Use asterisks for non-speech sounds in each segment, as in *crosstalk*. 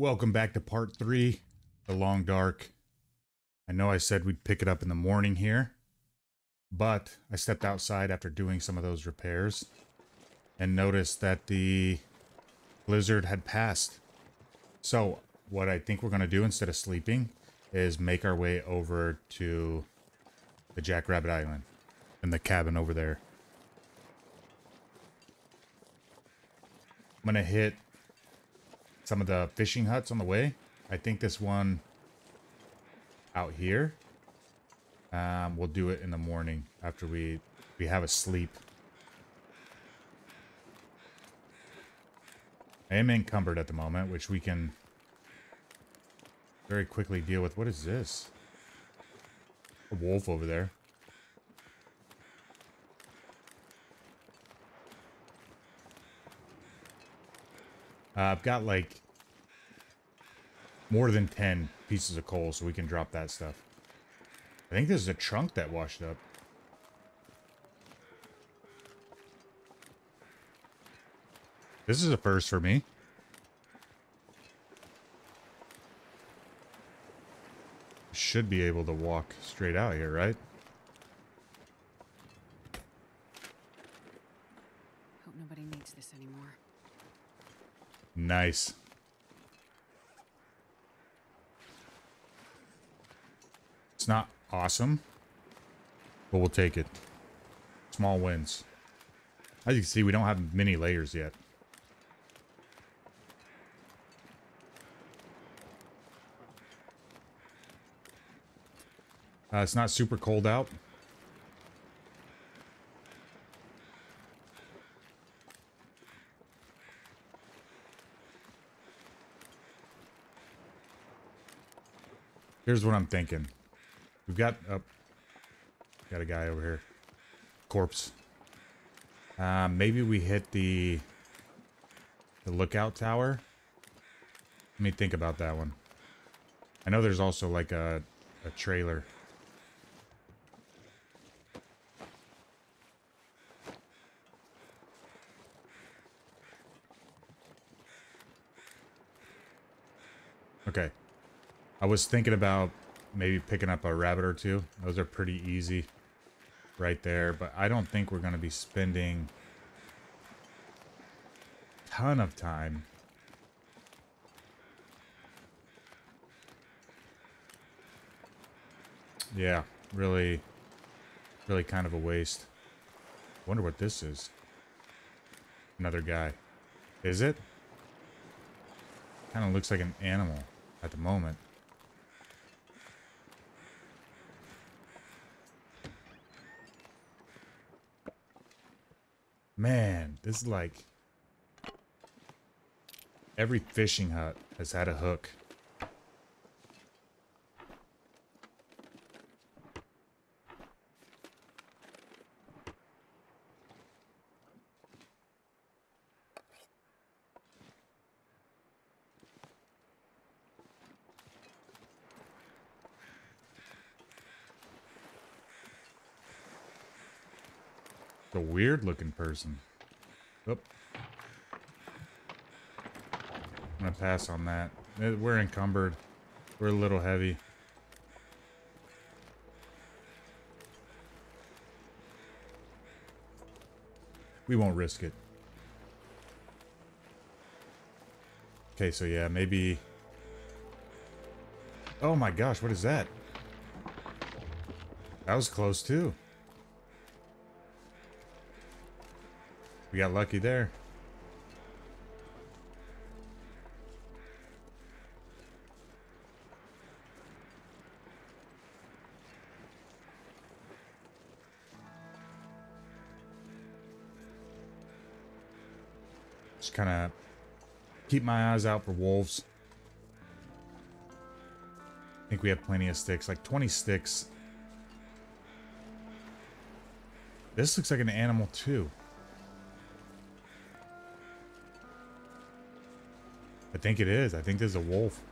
Welcome back to part three, The Long Dark. I know I said we'd pick it up in the morning here, but I stepped outside after doing some of those repairs and noticed that the blizzard had passed. So, what I think we're going to do instead of sleeping is make our way over to the Jackrabbit Island and the cabin over there. I'm going to hit some of the fishing huts on the way. I think this one out here, um, we'll do it in the morning after we, we have a sleep. I am encumbered at the moment, which we can very quickly deal with. What is this? A wolf over there. Uh, I've got like more than 10 pieces of coal so we can drop that stuff. I think this is a trunk that washed up. This is a first for me. Should be able to walk straight out here, right? Nice. It's not awesome, but we'll take it. Small wins. As you can see, we don't have many layers yet. Uh, it's not super cold out. Here's what I'm thinking. We've got oh, got a guy over here. Corpse. Uh, maybe we hit the the lookout tower. Let me think about that one. I know there's also like a a trailer. Okay. I was thinking about maybe picking up a rabbit or two. Those are pretty easy right there. But I don't think we're going to be spending a ton of time. Yeah, really, really kind of a waste. Wonder what this is. Another guy. Is it? Kind of looks like an animal at the moment. Man, this is like... Every fishing hut has had a hook. A weird looking person. Oop. I'm gonna pass on that. Eh, we're encumbered. We're a little heavy. We won't risk it. Okay, so yeah, maybe... Oh my gosh, what is that? That was close too. We got lucky there. Just kind of keep my eyes out for wolves. I think we have plenty of sticks, like 20 sticks. This looks like an animal too. I think it is. I think there's a wolf.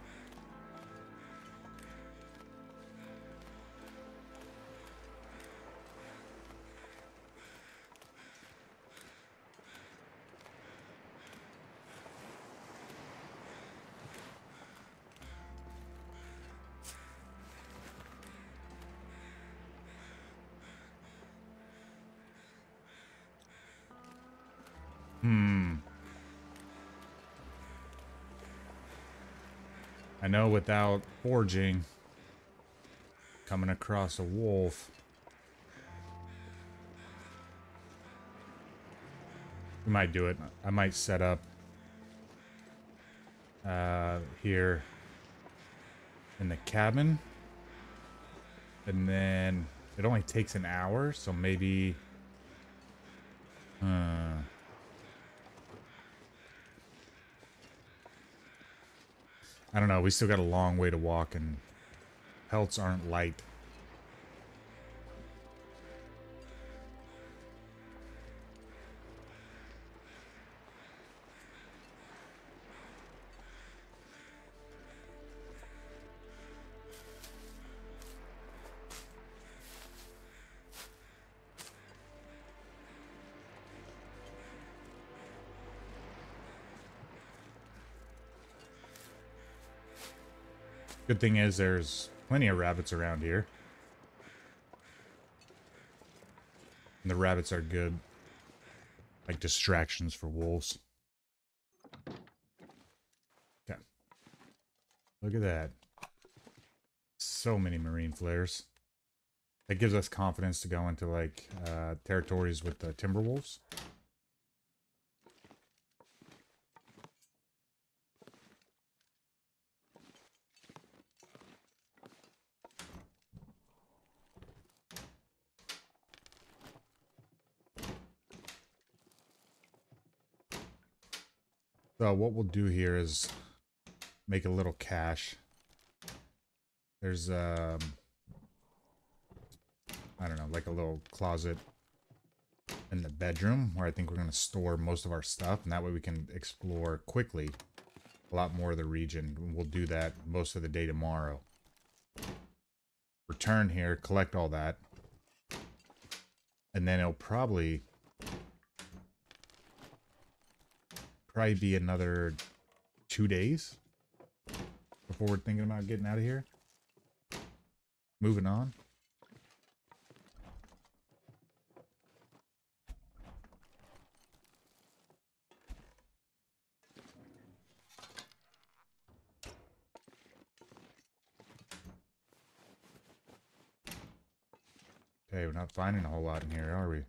Hmm. I know without forging, coming across a wolf. We might do it. I might set up uh, here in the cabin. And then it only takes an hour, so maybe... Uh, I don't know. We still got a long way to walk, and pelts aren't light. Good thing is there's plenty of rabbits around here. And the rabbits are good. Like distractions for wolves. Okay. Look at that. So many marine flares. That gives us confidence to go into like uh, territories with the timber wolves. So what we'll do here is make a little cache. There's um I don't know, like a little closet in the bedroom where I think we're going to store most of our stuff and that way we can explore quickly a lot more of the region. We'll do that most of the day tomorrow. Return here, collect all that. And then it'll probably probably be another two days before we're thinking about getting out of here. Moving on. Okay, we're not finding a whole lot in here, are we?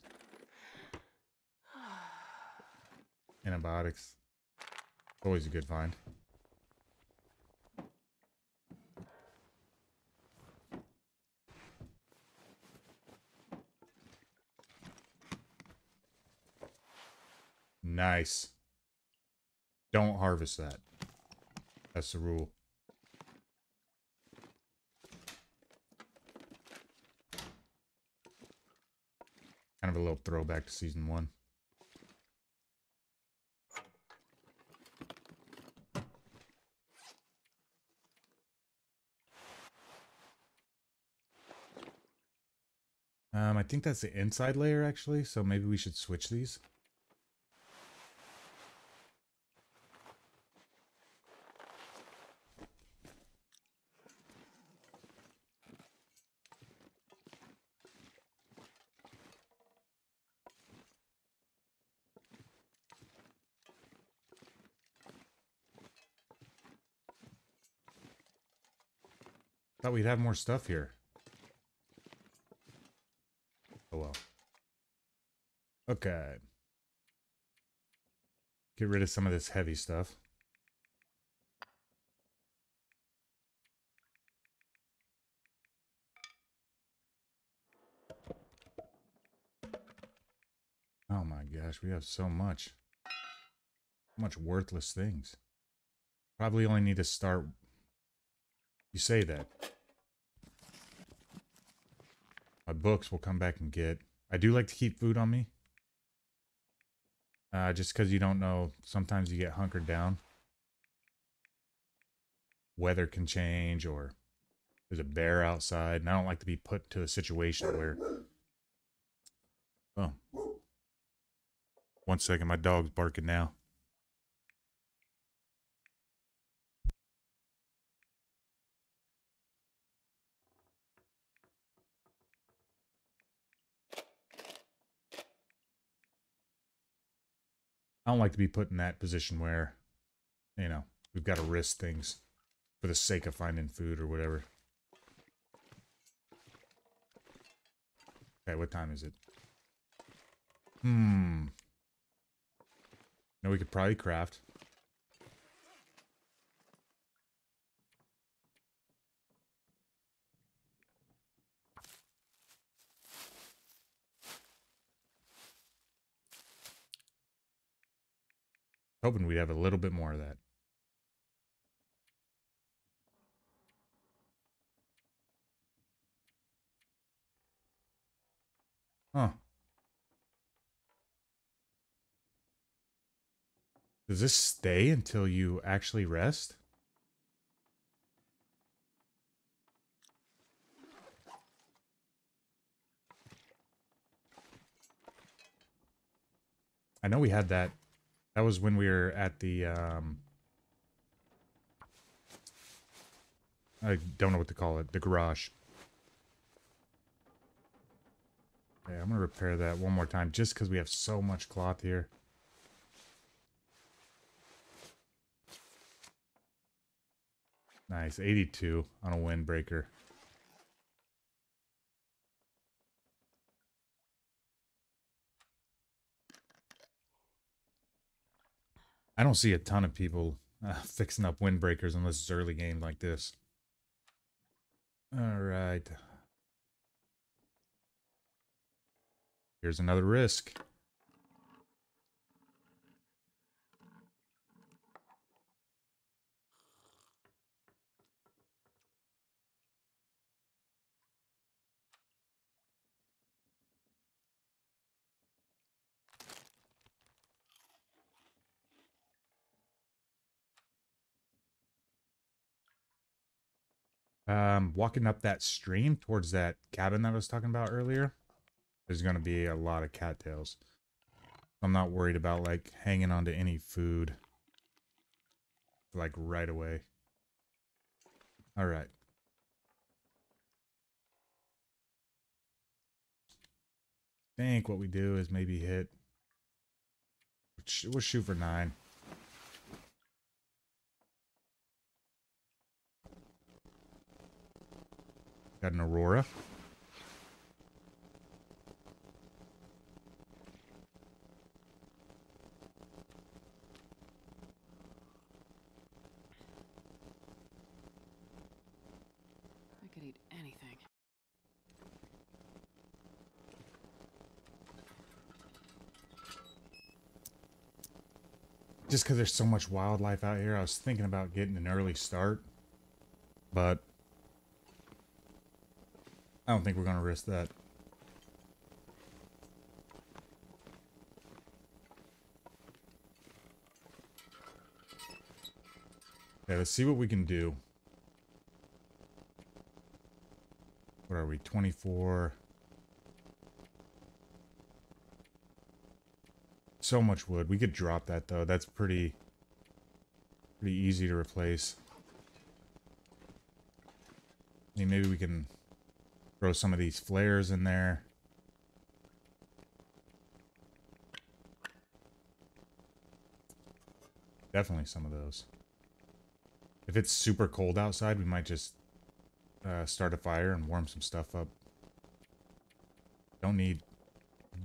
*sighs* Antibiotics. Always a good find. Nice. Don't harvest that. That's the rule. Kind of a little throwback to season one. Um, I think that's the inside layer actually, so maybe we should switch these. Thought we'd have more stuff here. Oh well. Okay. Get rid of some of this heavy stuff. Oh my gosh, we have so much. So much worthless things. Probably only need to start... You say that. My books will come back and get. I do like to keep food on me. Uh, just because you don't know, sometimes you get hunkered down. Weather can change or there's a bear outside. And I don't like to be put to a situation where... Oh. One second, my dog's barking now. I don't like to be put in that position where, you know, we've got to risk things for the sake of finding food or whatever. Okay, what time is it? Hmm. No, we could probably craft. Hoping we'd have a little bit more of that. Huh. Does this stay until you actually rest? I know we had that. That was when we were at the, um... I don't know what to call it. The garage. Okay, I'm gonna repair that one more time just because we have so much cloth here. Nice, 82 on a windbreaker. I don't see a ton of people uh, *laughs* fixing up windbreakers unless it's early game like this. All right. Here's another risk. Um, walking up that stream towards that cabin that I was talking about earlier, there's going to be a lot of cattails. I'm not worried about like hanging on to any food like right away. All right. think what we do is maybe hit we'll shoot for nine Got an Aurora. I could eat anything. Just because there's so much wildlife out here, I was thinking about getting an early start. But I don't think we're going to risk that. Okay, let's see what we can do. What are we, 24? So much wood. We could drop that, though. That's pretty, pretty easy to replace. I mean, maybe we can Throw some of these flares in there. Definitely some of those. If it's super cold outside, we might just uh, start a fire and warm some stuff up. Don't need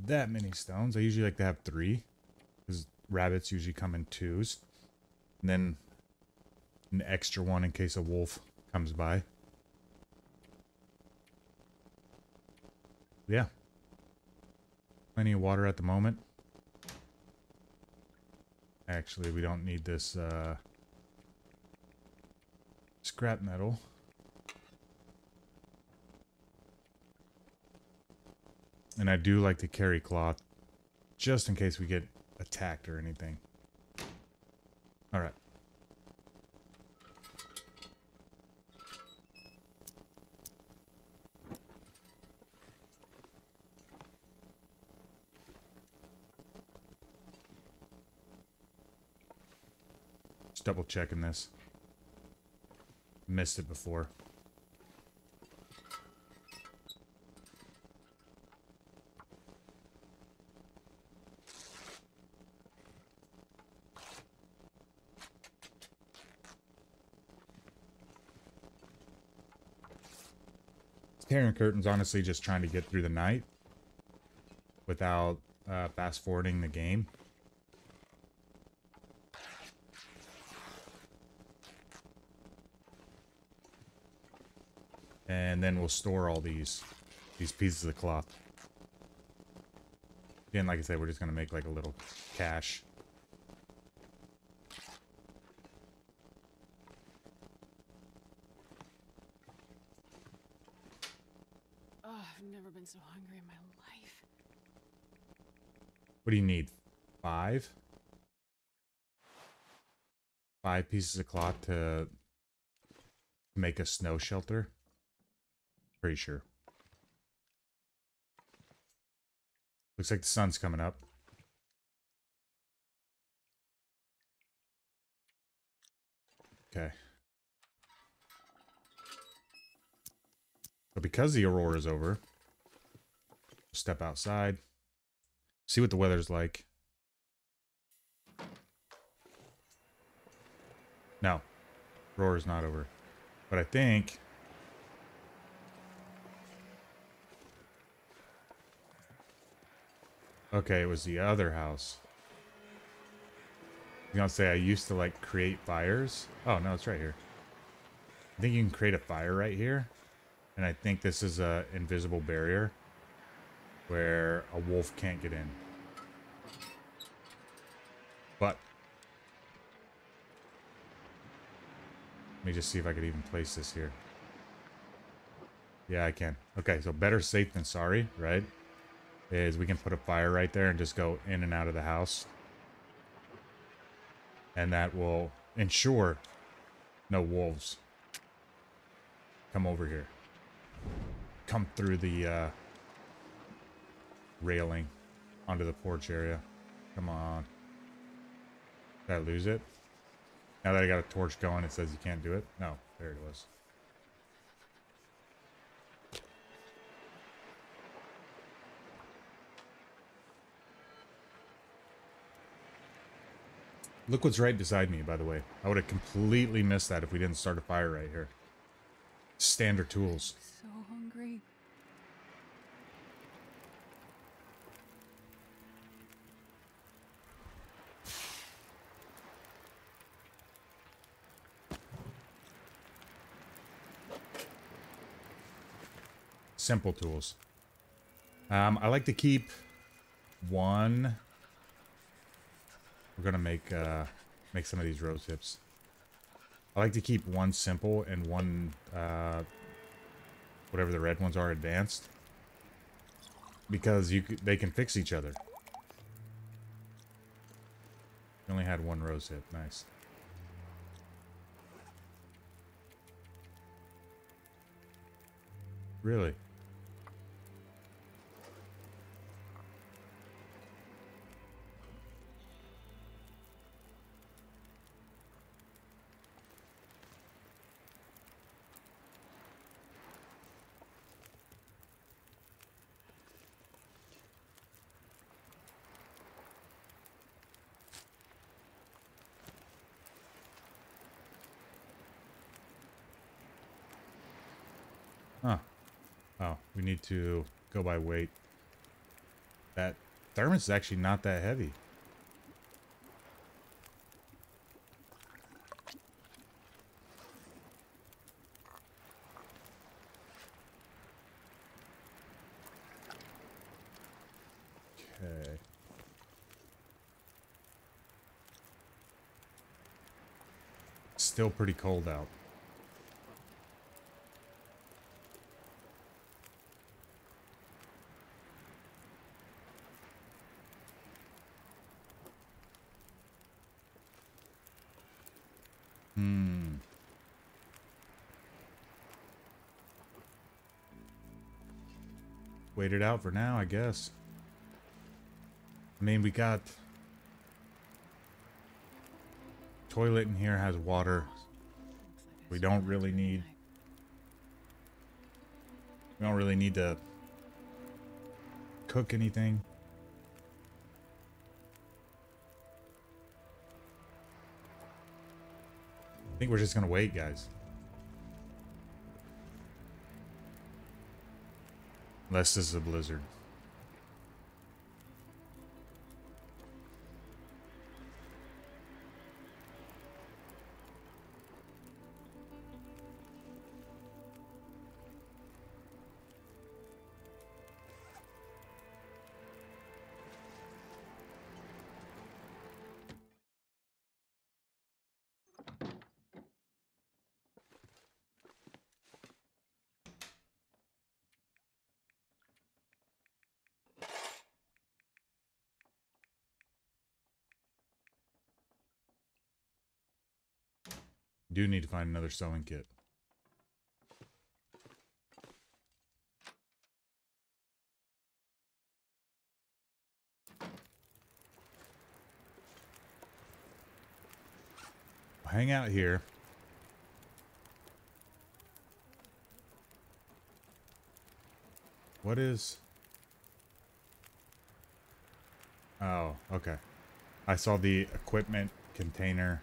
that many stones. I usually like to have three. Because rabbits usually come in twos. And then an extra one in case a wolf comes by. Yeah. Plenty of water at the moment. Actually, we don't need this uh, scrap metal. And I do like to carry cloth just in case we get attacked or anything. Double checking this. Missed it before. Tearing Curtain's honestly just trying to get through the night without uh, fast-forwarding the game. Then we'll store all these these pieces of cloth. Again, like I said, we're just gonna make like a little cache. Oh, I've never been so hungry in my life. What do you need? Five? Five pieces of cloth to make a snow shelter? Pretty sure. Looks like the sun's coming up. Okay. But because the aurora is over, step outside, see what the weather's like. No, aurora's not over. But I think Okay, it was the other house. Was gonna say I used to like create fires. Oh no, it's right here. I think you can create a fire right here. And I think this is a invisible barrier where a wolf can't get in. But let me just see if I could even place this here. Yeah, I can. Okay, so better safe than sorry, right? Is we can put a fire right there and just go in and out of the house. And that will ensure no wolves come over here. Come through the uh, railing onto the porch area. Come on. Did I lose it? Now that I got a torch going, it says you can't do it? No, there it was. Look what's right beside me, by the way. I would have completely missed that if we didn't start a fire right here. Standard tools. So hungry. Simple tools. Um, I like to keep one we're gonna make uh, make some of these rose hips. I like to keep one simple and one uh, whatever the red ones are advanced because you they can fix each other. We only had one rose hip. Nice. Really? Oh, we need to go by weight. That thermos is actually not that heavy. Okay. Still pretty cold out. Out for now, I guess. I mean, we got... Toilet in here has water. We don't really need... We don't really need to cook anything. I think we're just gonna wait, guys. Unless this is a blizzard. Do need to find another sewing kit. Hang out here. What is... Oh, okay. I saw the equipment container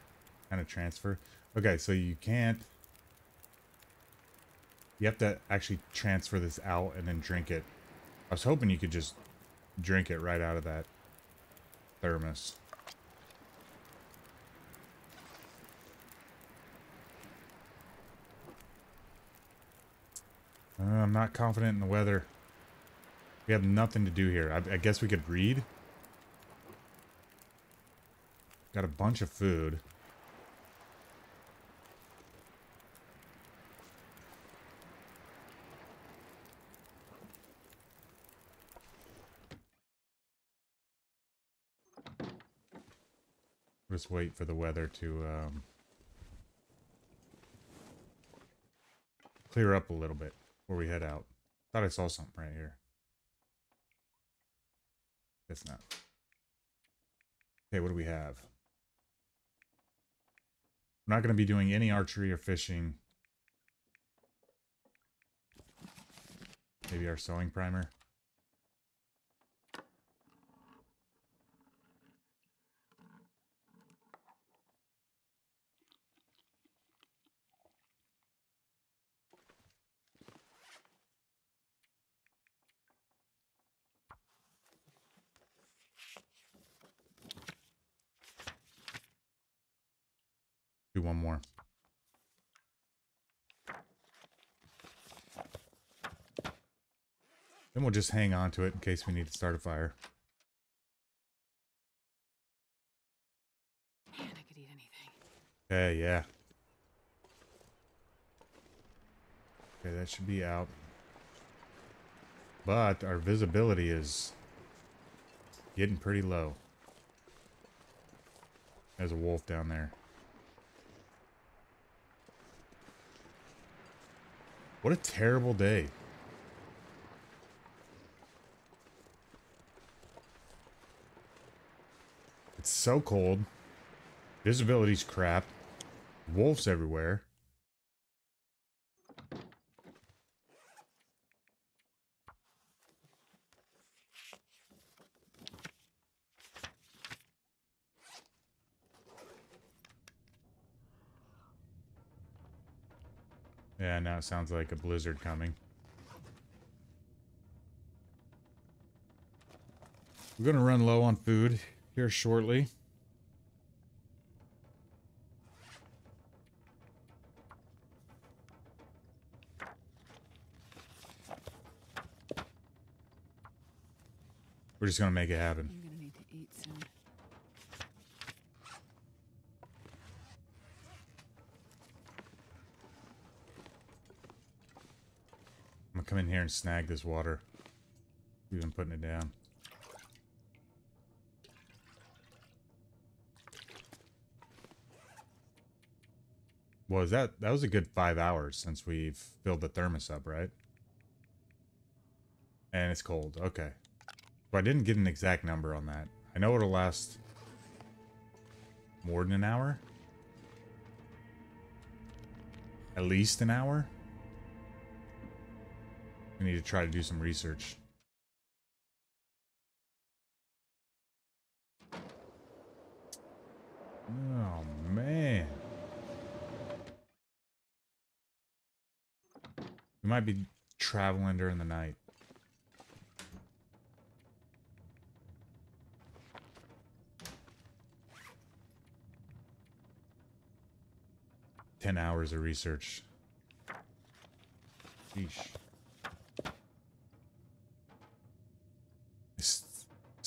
kind of transfer. Okay, so you can't... You have to actually transfer this out and then drink it. I was hoping you could just drink it right out of that thermos. Uh, I'm not confident in the weather. We have nothing to do here. I, I guess we could read. Got a bunch of food. Just wait for the weather to um, clear up a little bit before we head out. Thought I saw something right here. It's not. Okay, what do we have? I'm not going to be doing any archery or fishing. Maybe our sewing primer. Do one more. Then we'll just hang on to it in case we need to start a fire. Man, I could eat anything. Okay, yeah. Okay, that should be out. But our visibility is getting pretty low. There's a wolf down there. What a terrible day. It's so cold. Visibility's crap. Wolves everywhere. Sounds like a blizzard coming. We're going to run low on food here shortly. We're just going to make it happen. I'm gonna need to eat soon. I'm going to come in here and snag this water. We've been putting it down. Was that that was a good five hours since we've filled the thermos up, right? And it's cold. Okay. But I didn't get an exact number on that. I know it'll last more than an hour. At least an hour. We need to try to do some research. Oh, man. We might be traveling during the night. Ten hours of research. Sheesh.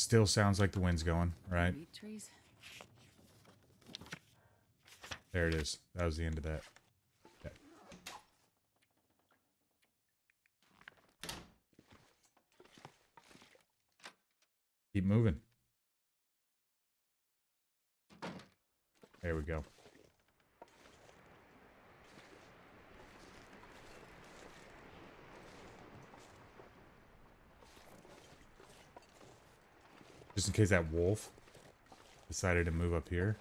Still sounds like the wind's going, right? There it is. That was the end of that. Okay. Keep moving. There we go. Just in case that wolf decided to move up here.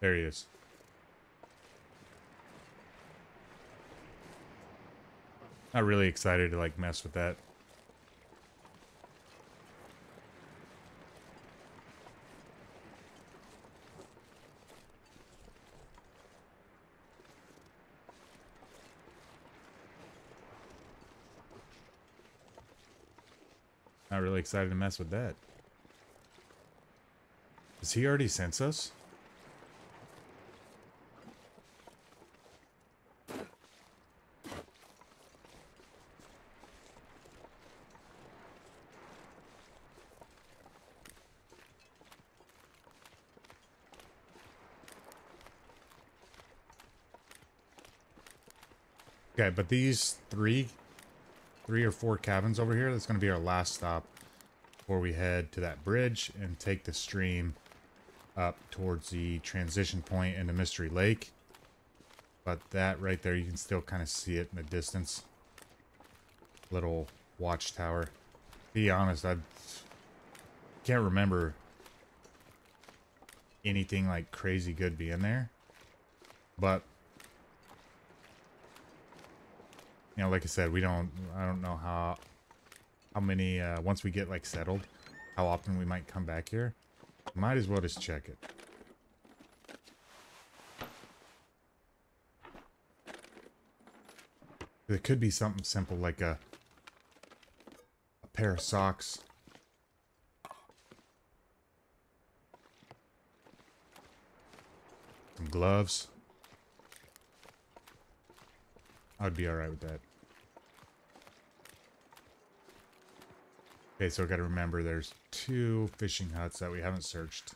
There he is. Not really excited to like mess with that. Not really excited to mess with that. Does he already sense us? Okay, but these three, three or four cabins over here, that's going to be our last stop before we head to that bridge and take the stream up towards the transition point into Mystery Lake. But that right there, you can still kind of see it in the distance. Little watchtower. Be honest, I can't remember anything like crazy good being there. But you know, like I said, we don't, I don't know how, how many, uh, once we get like settled, how often we might come back here. Might as well just check it. It could be something simple like a, a pair of socks. Some gloves. I'd be alright with that. Okay, so I gotta remember there's two fishing huts that we haven't searched.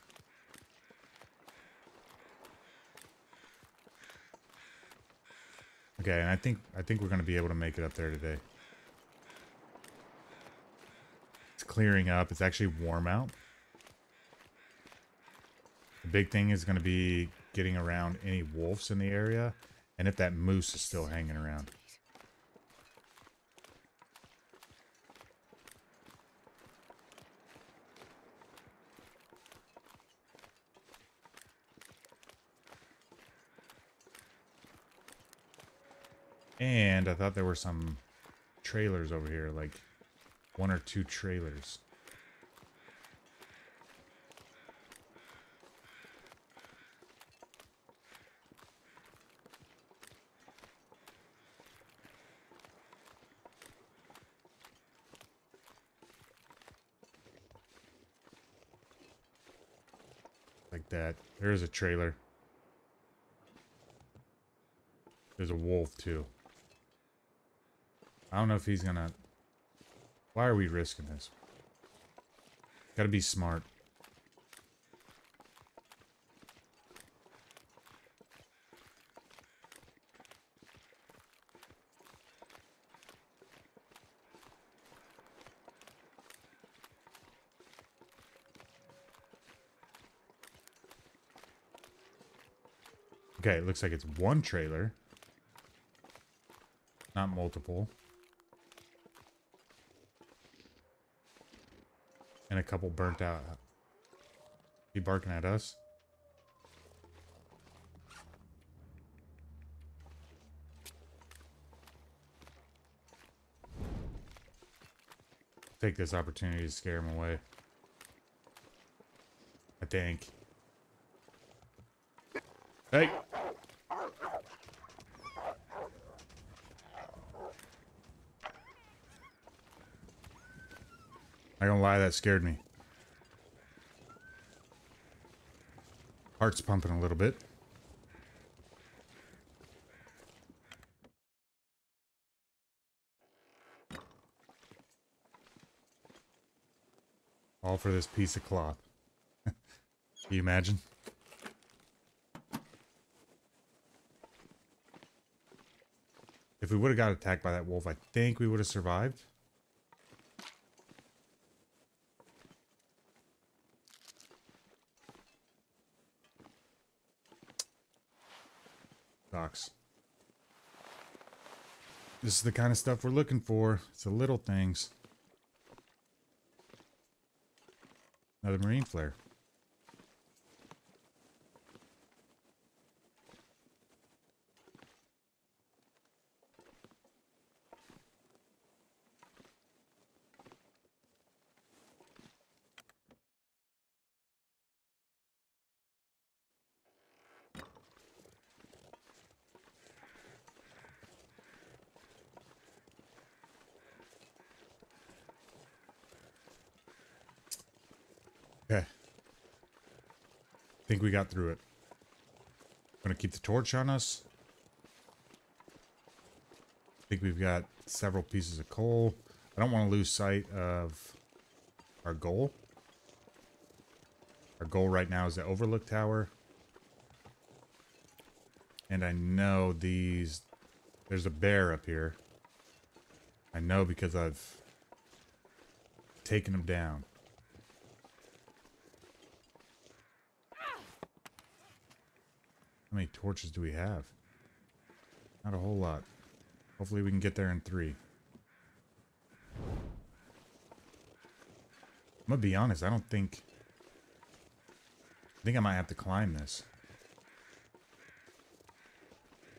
Okay, and I think I think we're gonna be able to make it up there today. It's clearing up. It's actually warm out. The big thing is gonna be getting around any wolves in the area and if that moose is still hanging around. And I thought there were some trailers over here, like one or two trailers. Like that. There's a trailer. There's a wolf too. I don't know if he's gonna... Why are we risking this? Gotta be smart. Okay, it looks like it's one trailer. Not multiple. And a couple burnt out. He barking at us? Take this opportunity to scare him away. I think. Hey! Not gonna lie, that scared me. Heart's pumping a little bit. All for this piece of cloth. *laughs* Can you imagine? If we would have got attacked by that wolf, I think we would have survived. This is the kind of stuff we're looking for. It's the little things. Another marine flare. Okay. Think we got through it. Gonna keep the torch on us. I think we've got several pieces of coal. I don't want to lose sight of our goal. Our goal right now is the Overlook Tower. And I know these... There's a bear up here. I know because I've taken him down. How many torches do we have? Not a whole lot. Hopefully we can get there in three. I'm gonna be honest, I don't think... I think I might have to climb this.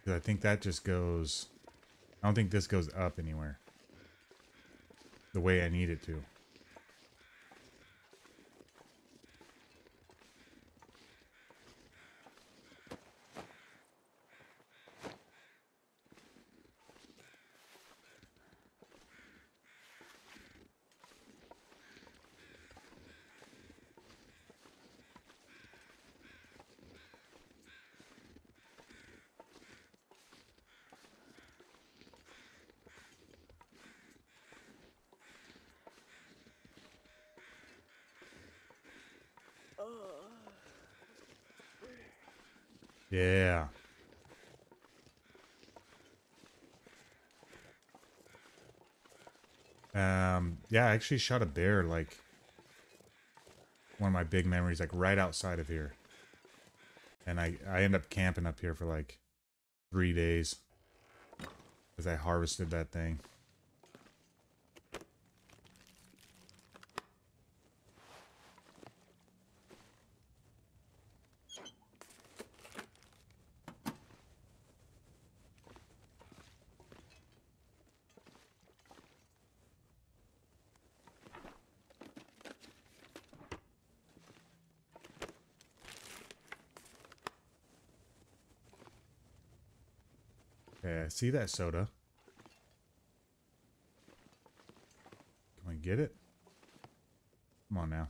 'Cause I think that just goes... I don't think this goes up anywhere. The way I need it to. Yeah. Um, yeah, I actually shot a bear, like, one of my big memories, like, right outside of here. And I, I end up camping up here for, like, three days. As I harvested that thing. I see that soda. Can we get it? Come on now.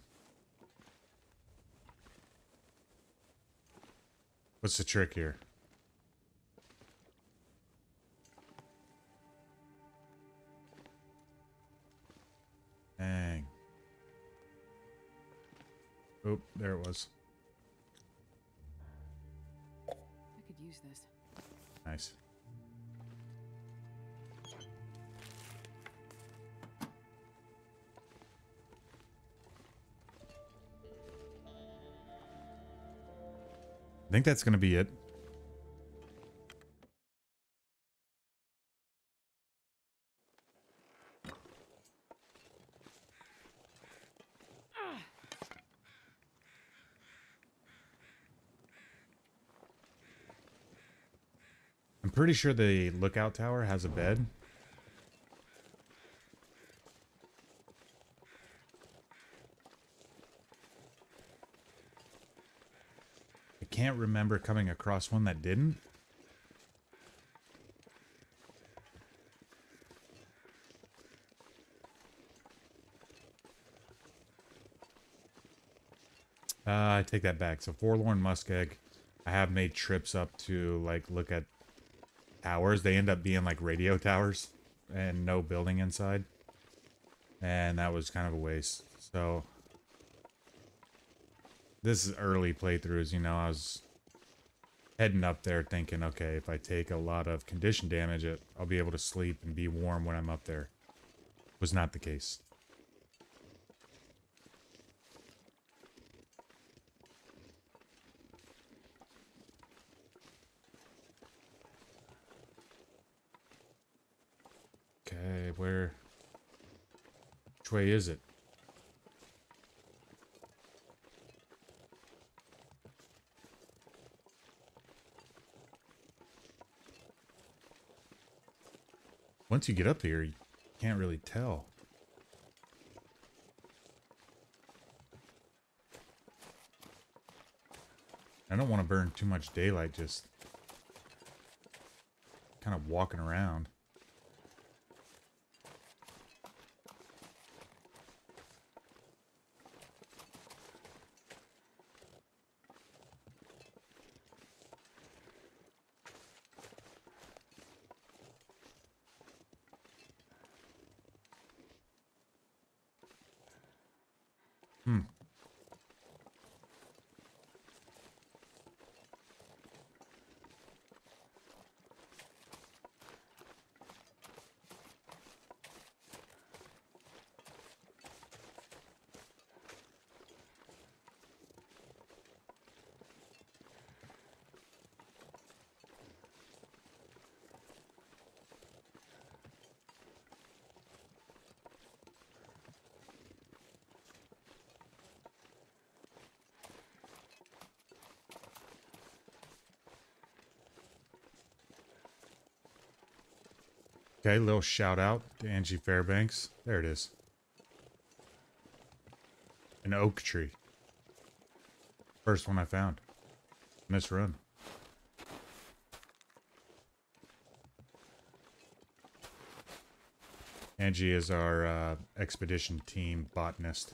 What's the trick here? Dang. Oh, there it was. I could use this. Nice. Think that's going to be it. I'm pretty sure the lookout tower has a bed. I can't remember coming across one that didn't. Uh, I take that back. So Forlorn Muskeg, I have made trips up to like look at towers. They end up being like radio towers and no building inside. And that was kind of a waste. So this is early playthroughs, you know, I was heading up there thinking, okay, if I take a lot of condition damage, it, I'll be able to sleep and be warm when I'm up there. Was not the case. Okay, where... Which way is it? Once you get up here, you can't really tell. I don't want to burn too much daylight just kind of walking around. Okay, little shout out to Angie Fairbanks. There it is. An oak tree. First one I found. In this run. Angie is our uh, expedition team botanist.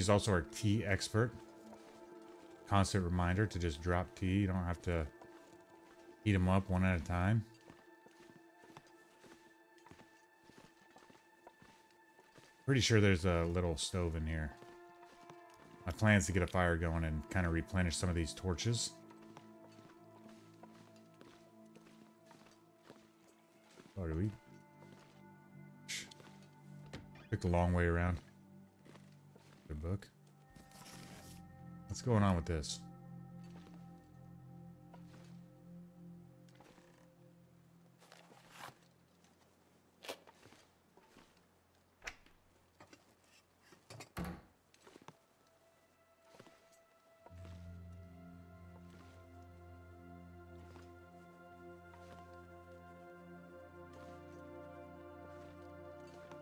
She's also our tea expert. Constant reminder to just drop tea. You don't have to heat them up one at a time. Pretty sure there's a little stove in here. My plan is to get a fire going and kind of replenish some of these torches. Oh, do we? Took the long way around. Book. What's going on with this?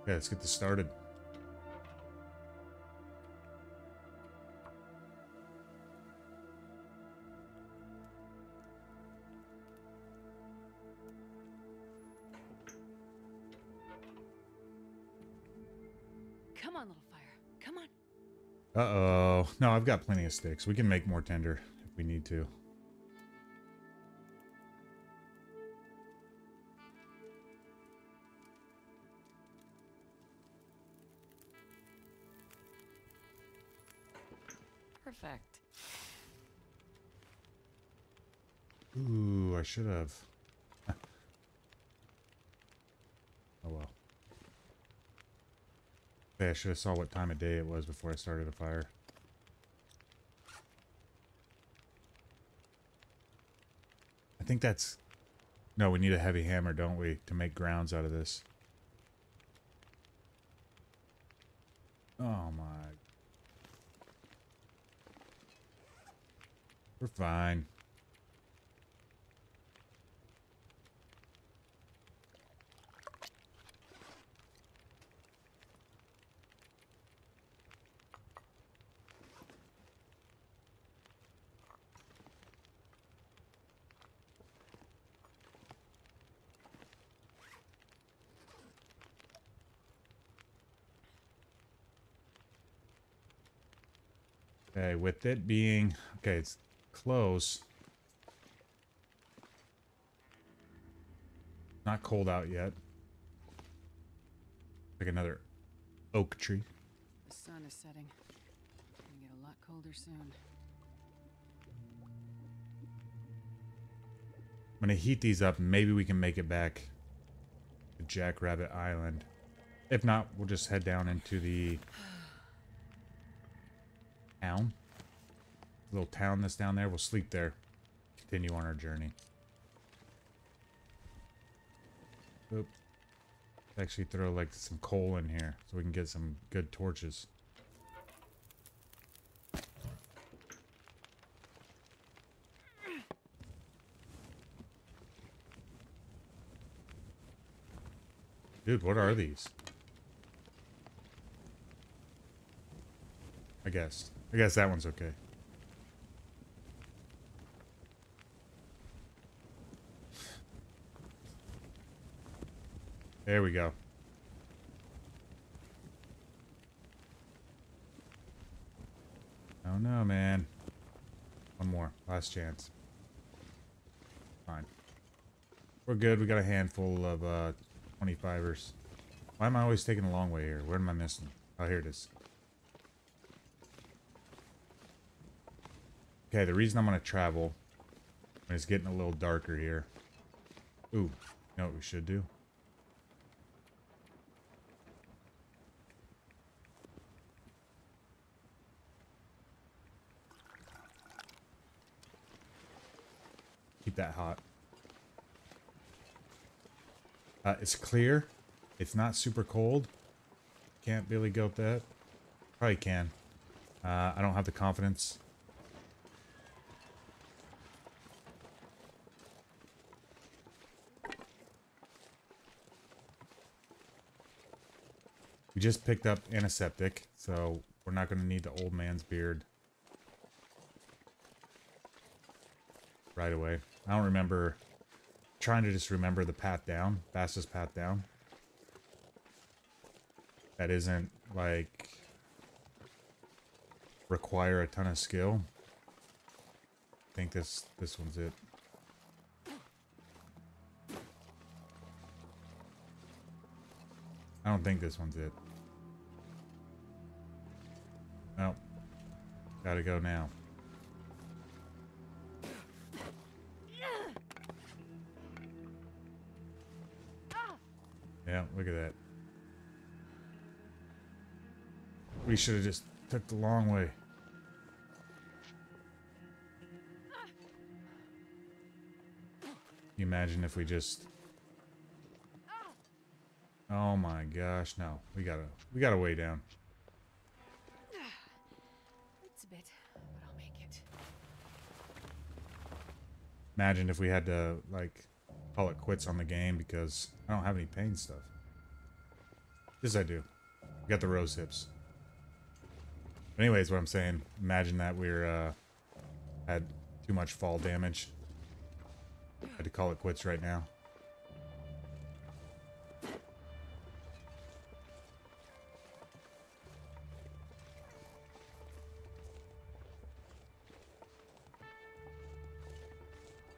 Okay, let's get this started. Got plenty of sticks. We can make more tinder if we need to. Perfect. Ooh, I should have. *laughs* oh well. Okay, I should have saw what time of day it was before I started a fire. think that's... No, we need a heavy hammer, don't we? To make grounds out of this. Oh, my... We're fine. With it being okay, it's close. Not cold out yet. Like another oak tree. The sun is setting. Gonna get a lot colder soon. I'm gonna heat these up. Maybe we can make it back to Jackrabbit Island. If not, we'll just head down into the town. Little town that's down there. We'll sleep there. Continue on our journey. Oop. Actually throw like some coal in here so we can get some good torches. Dude, what are these? I guess. I guess that one's okay. There we go. Oh no, man. One more. Last chance. Fine. We're good. We got a handful of uh, 25ers. Why am I always taking the long way here? Where am I missing? Oh, here it is. Okay, the reason I'm going to travel it's getting a little darker here. Ooh, you know what we should do? That hot. Uh, it's clear. It's not super cold. Can't Billy goat that. Probably can. Uh, I don't have the confidence. We just picked up antiseptic, so we're not going to need the old man's beard right away. I don't remember trying to just remember the path down, fastest path down. That isn't like require a ton of skill. I think this this one's it. I don't think this one's it. No. Gotta go now. Yeah, look at that. We should have just took the long way. You imagine if we just Oh my gosh, no. We gotta we gotta way down. It's a bit, but I'll make it. Imagine if we had to like call it quits on the game because I don't have any pain stuff. Yes, I do. We Got the rose hips. Anyways, what I'm saying, imagine that we're uh had too much fall damage. I Had to call it quits right now.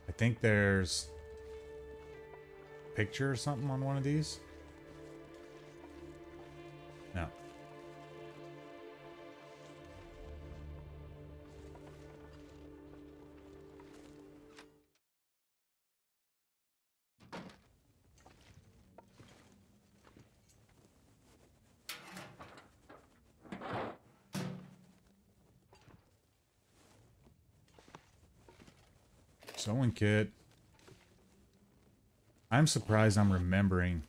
I think there's picture or something on one of these. No. Sewing kit. I'm surprised I'm remembering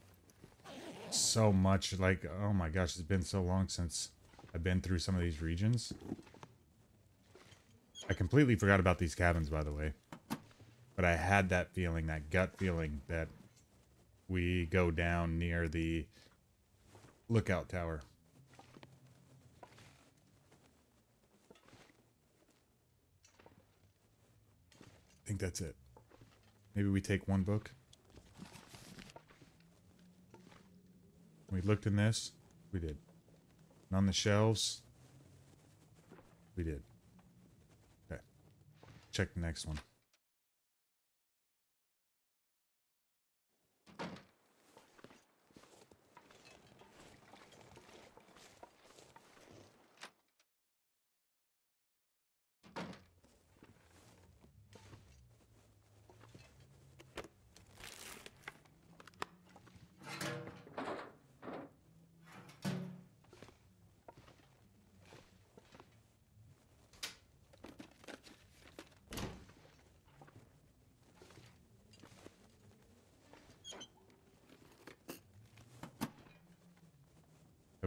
so much. Like, oh my gosh, it's been so long since I've been through some of these regions. I completely forgot about these cabins, by the way. But I had that feeling, that gut feeling that we go down near the lookout tower. I think that's it. Maybe we take one book. We looked in this. We did. And on the shelves. We did. Okay. Check the next one.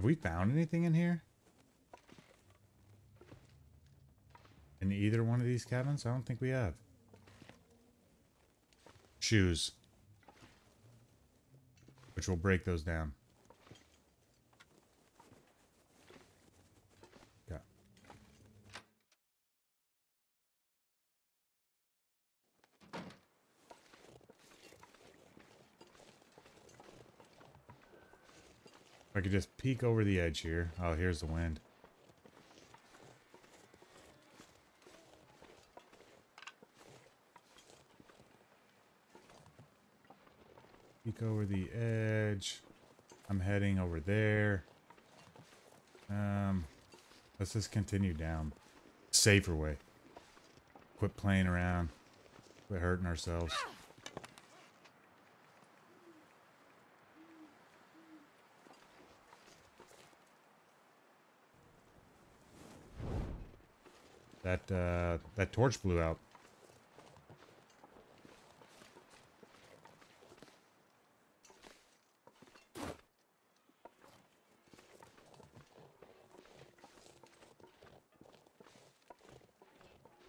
We found anything in here? In either one of these cabins? I don't think we have. Shoes. Which will break those down. Could just peek over the edge here. Oh, here's the wind. Peek over the edge. I'm heading over there. Um, let's just continue down. Safer way. Quit playing around. Quit hurting ourselves. That uh, that torch blew out.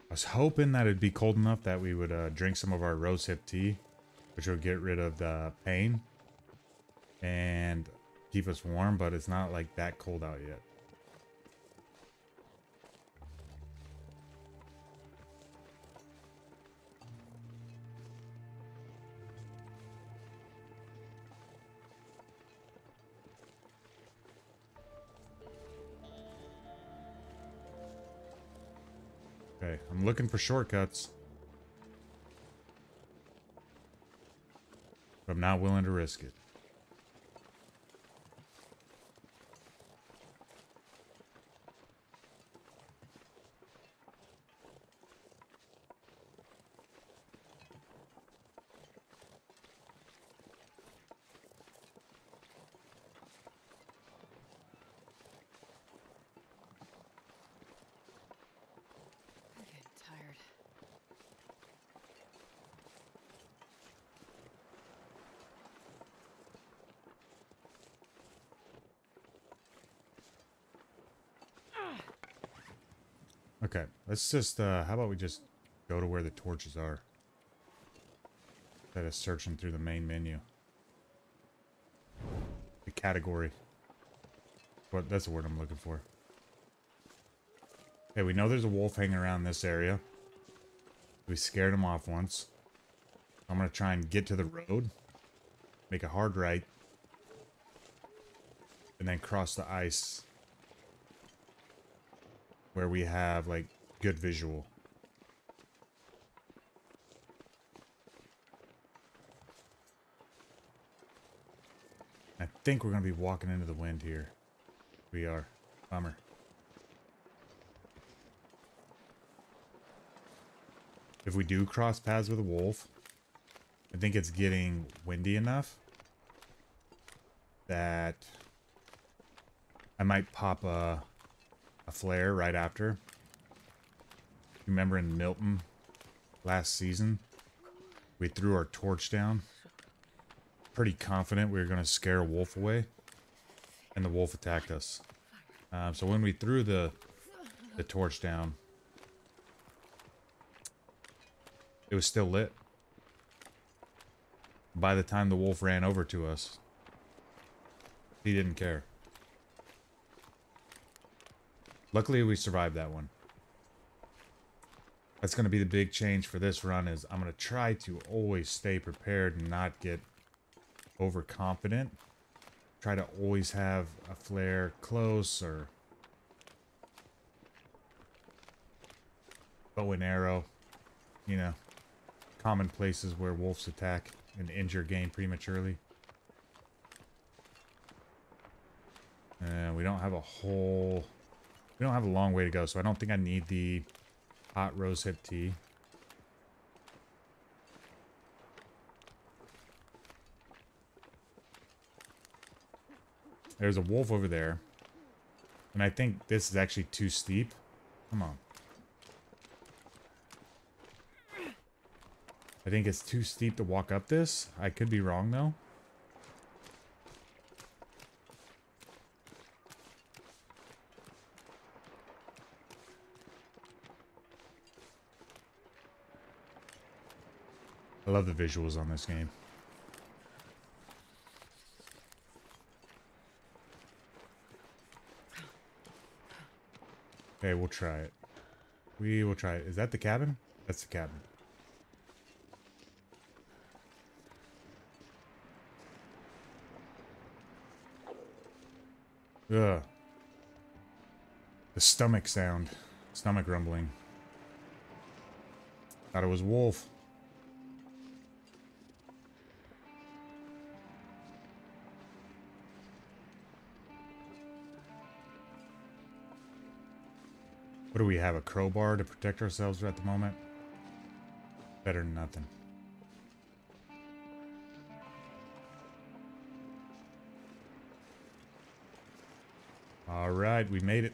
I was hoping that it'd be cold enough that we would uh, drink some of our rose hip tea, which would get rid of the pain and keep us warm, but it's not like that cold out yet. Okay, I'm looking for shortcuts. But I'm not willing to risk it. I'm getting tired. Okay, let's just, uh, how about we just go to where the torches are? Instead of searching through the main menu. The category. What, that's the word I'm looking for. Okay, we know there's a wolf hanging around this area. We scared him off once. I'm gonna try and get to the road. Make a hard right. And then cross the ice where we have like good visual. I think we're gonna be walking into the wind here. We are. Bummer. If we do cross paths with a wolf, I think it's getting windy enough that I might pop a a flare right after. Remember in Milton last season, we threw our torch down. Pretty confident we were going to scare a wolf away, and the wolf attacked us. Um, so when we threw the the torch down, it was still lit. By the time the wolf ran over to us, he didn't care. Luckily, we survived that one. That's going to be the big change for this run is I'm going to try to always stay prepared and not get overconfident. Try to always have a flare close or bow and arrow. You know, common places where wolves attack and injure game prematurely. And we don't have a whole... We don't have a long way to go, so I don't think I need the hot rosehip tea. There's a wolf over there. And I think this is actually too steep. Come on. I think it's too steep to walk up this. I could be wrong, though. Love the visuals on this game. Okay, we'll try it. We will try it. Is that the cabin? That's the cabin. Ugh. The stomach sound. Stomach rumbling. Thought it was wolf. What do we have? A crowbar to protect ourselves at the moment? Better than nothing. All right, we made it.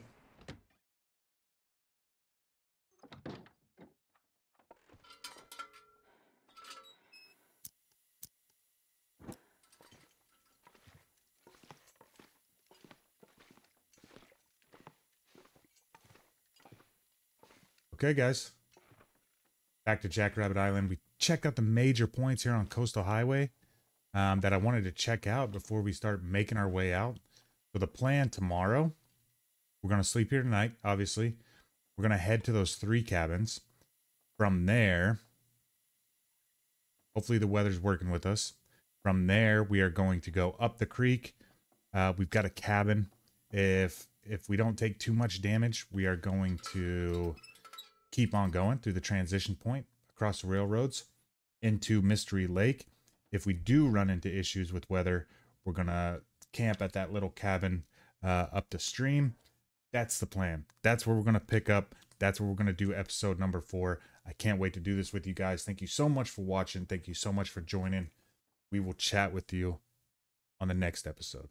Okay, guys. Back to Jackrabbit Island. We checked out the major points here on Coastal Highway um, that I wanted to check out before we start making our way out. So the plan tomorrow, we're going to sleep here tonight, obviously. We're going to head to those three cabins. From there, hopefully the weather's working with us. From there, we are going to go up the creek. Uh, we've got a cabin. If if we don't take too much damage, we are going to keep on going through the transition point across the railroads into Mystery Lake. If we do run into issues with weather, we're going to camp at that little cabin uh, up the stream. That's the plan. That's where we're going to pick up. That's where we're going to do episode number four. I can't wait to do this with you guys. Thank you so much for watching. Thank you so much for joining. We will chat with you on the next episode.